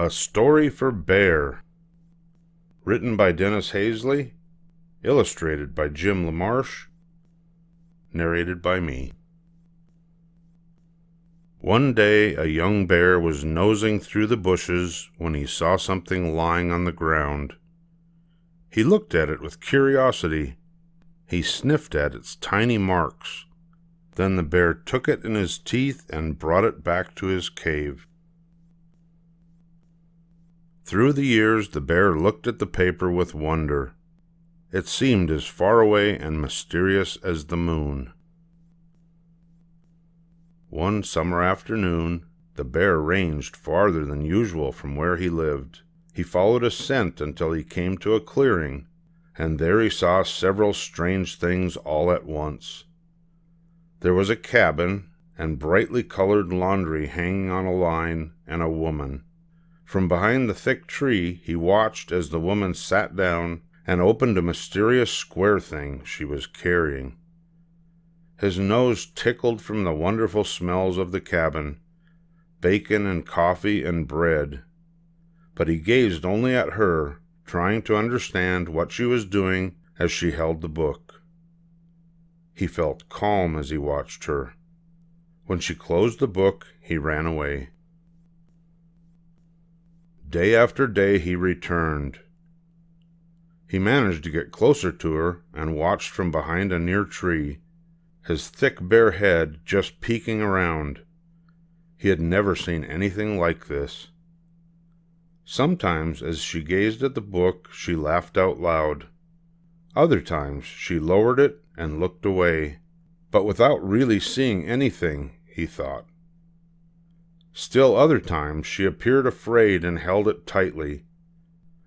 A Story for Bear. Written by Dennis Haseley. Illustrated by Jim LaMarche. Narrated by me. One day a young bear was nosing through the bushes when he saw something lying on the ground. He looked at it with curiosity. He sniffed at its tiny marks. Then the bear took it in his teeth and brought it back to his cave. Through the years, the bear looked at the paper with wonder. It seemed as far away and mysterious as the moon. One summer afternoon, the bear ranged farther than usual from where he lived. He followed a scent until he came to a clearing, and there he saw several strange things all at once. There was a cabin, and brightly colored laundry hanging on a line, and a woman. From behind the thick tree, he watched as the woman sat down and opened a mysterious square thing she was carrying. His nose tickled from the wonderful smells of the cabin bacon and coffee and bread. But he gazed only at her, trying to understand what she was doing as she held the book. He felt calm as he watched her. When she closed the book, he ran away. Day after day he returned. He managed to get closer to her and watched from behind a near tree, his thick bear head just peeking around. He had never seen anything like this. Sometimes, as she gazed at the book, she laughed out loud. Other times, she lowered it and looked away, but without really seeing anything, he thought. Still other times she appeared afraid and held it tightly.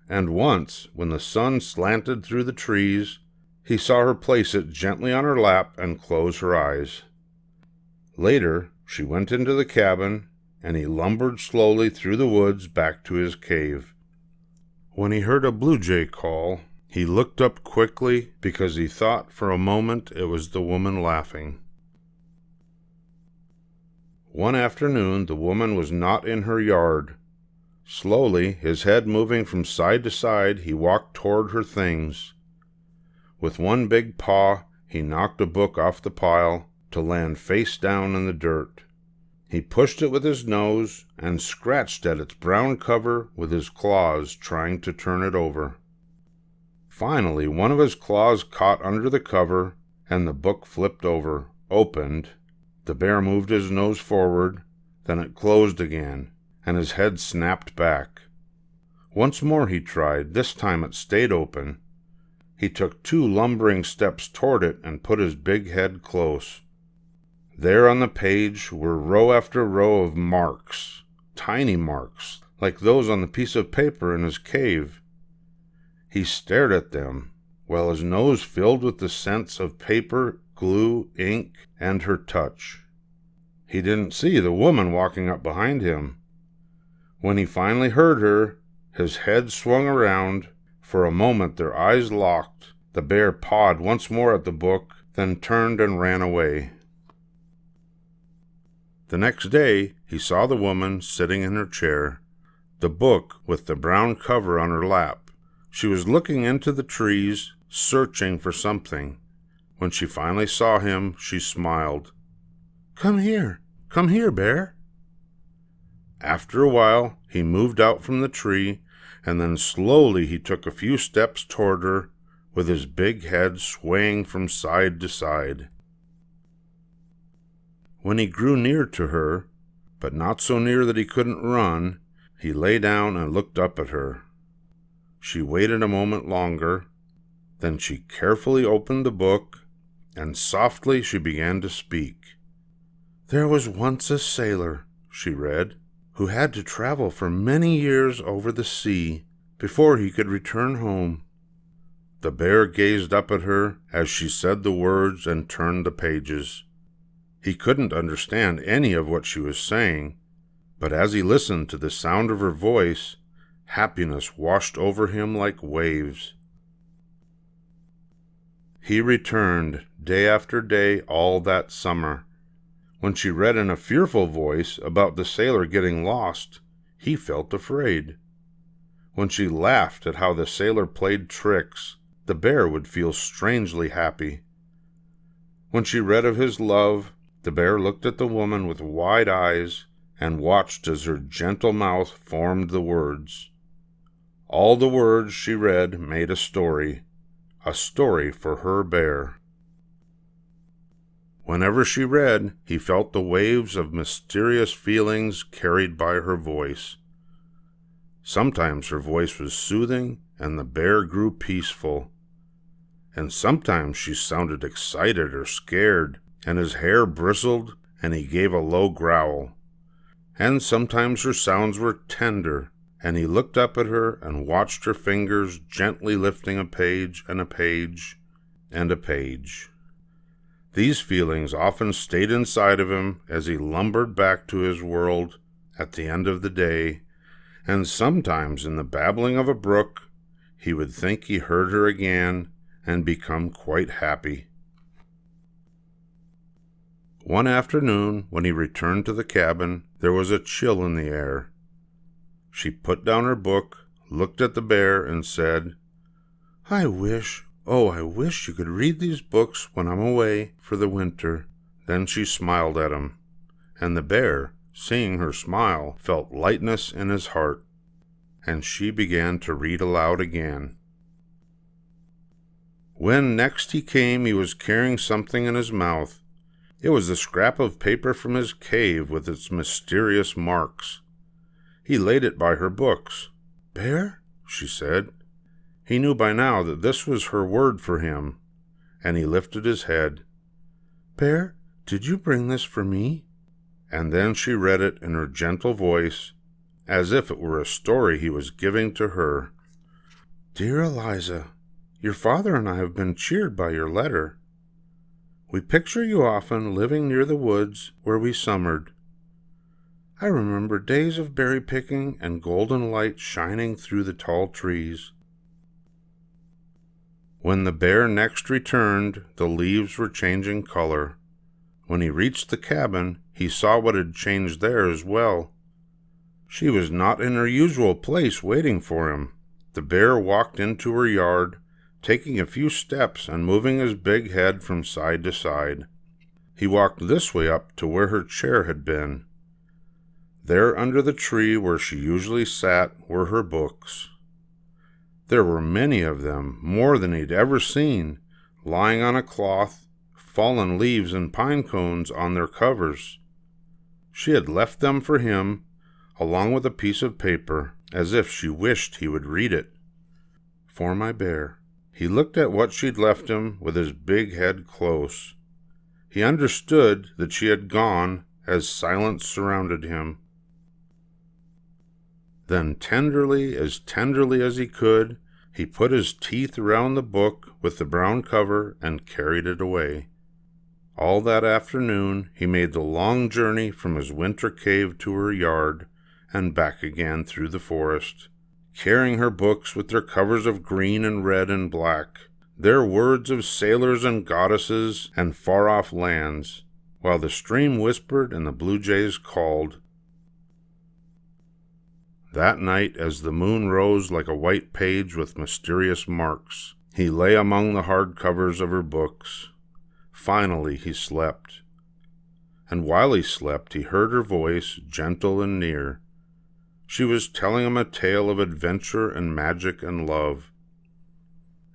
And once, when the sun slanted through the trees, he saw her place it gently on her lap and close her eyes. Later, she went into the cabin, and he lumbered slowly through the woods back to his cave. When he heard a blue jay call, he looked up quickly because he thought for a moment it was the woman laughing. One afternoon the woman was not in her yard. Slowly, his head moving from side to side, he walked toward her things. With one big paw, he knocked a book off the pile to land face down in the dirt. He pushed it with his nose and scratched at its brown cover with his claws, trying to turn it over. Finally, one of his claws caught under the cover, and the book flipped over, opened, the bear moved his nose forward, then it closed again, and his head snapped back. Once more he tried, this time it stayed open. He took two lumbering steps toward it and put his big head close. There on the page were row after row of marks, tiny marks, like those on the piece of paper in his cave. He stared at them, while his nose filled with the scents of paper glue, ink, and her touch. He didn't see the woman walking up behind him. When he finally heard her, his head swung around. For a moment their eyes locked. The bear pawed once more at the book, then turned and ran away. The next day he saw the woman sitting in her chair, the book with the brown cover on her lap. She was looking into the trees, searching for something. When she finally saw him, she smiled. Come here, come here, Bear. After a while, he moved out from the tree, and then slowly he took a few steps toward her, with his big head swaying from side to side. When he grew near to her, but not so near that he couldn't run, he lay down and looked up at her. She waited a moment longer, then she carefully opened the book and softly she began to speak. There was once a sailor, she read, who had to travel for many years over the sea before he could return home. The bear gazed up at her as she said the words and turned the pages. He couldn't understand any of what she was saying, but as he listened to the sound of her voice, happiness washed over him like waves. He returned day after day all that summer. When she read in a fearful voice about the sailor getting lost, he felt afraid. When she laughed at how the sailor played tricks, the bear would feel strangely happy. When she read of his love, the bear looked at the woman with wide eyes and watched as her gentle mouth formed the words. All the words she read made a story, a story for her bear. Whenever she read, he felt the waves of mysterious feelings carried by her voice. Sometimes her voice was soothing and the bear grew peaceful. And sometimes she sounded excited or scared, and his hair bristled and he gave a low growl. And sometimes her sounds were tender, and he looked up at her and watched her fingers gently lifting a page and a page and a page. These feelings often stayed inside of him as he lumbered back to his world at the end of the day, and sometimes in the babbling of a brook he would think he heard her again and become quite happy. One afternoon, when he returned to the cabin, there was a chill in the air. She put down her book, looked at the bear, and said, I wish, oh, I wish you could read these books when I'm away for the winter. Then she smiled at him, and the bear, seeing her smile, felt lightness in his heart, and she began to read aloud again. When next he came, he was carrying something in his mouth. It was the scrap of paper from his cave with its mysterious marks. He laid it by her books. Bear? she said. He knew by now that this was her word for him, and he lifted his head. Bear, did you bring this for me? And then she read it in her gentle voice, as if it were a story he was giving to her. Dear Eliza, your father and I have been cheered by your letter. We picture you often living near the woods where we summered. I remember days of berry picking and golden light shining through the tall trees. When the bear next returned, the leaves were changing color. When he reached the cabin, he saw what had changed there as well. She was not in her usual place waiting for him. The bear walked into her yard, taking a few steps and moving his big head from side to side. He walked this way up to where her chair had been. There under the tree where she usually sat were her books. There were many of them, more than he'd ever seen, lying on a cloth, fallen leaves and pine cones on their covers. She had left them for him, along with a piece of paper, as if she wished he would read it. For my bear. He looked at what she'd left him with his big head close. He understood that she had gone as silence surrounded him. Then, tenderly, as tenderly as he could, he put his teeth around the book with the brown cover and carried it away. All that afternoon he made the long journey from his winter cave to her yard and back again through the forest carrying her books with their covers of green and red and black, their words of sailors and goddesses and far off lands, while the stream whispered and the blue jays called. That night, as the moon rose like a white page with mysterious marks, he lay among the hard covers of her books. Finally, he slept. And while he slept, he heard her voice, gentle and near, she was telling him a tale of adventure and magic and love.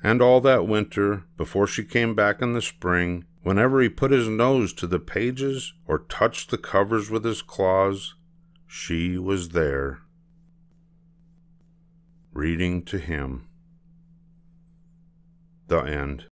And all that winter, before she came back in the spring, whenever he put his nose to the pages or touched the covers with his claws, she was there, reading to him. The end.